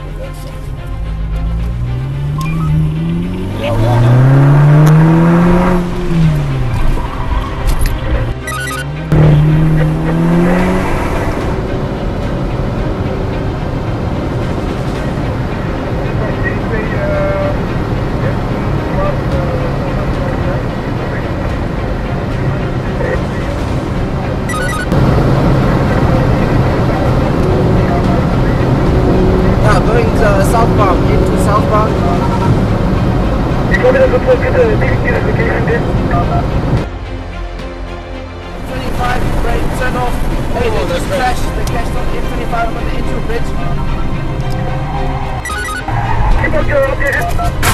up with that something. uh, southbound, into southbound. You got get the notification, 25 brake, turn off. Just crashed, they crashed on M25, on the bridge. Keep on going, okay?